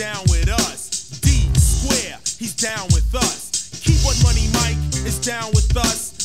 down with us. D Square, he's down with us. Keyboard Money Mike is down with us.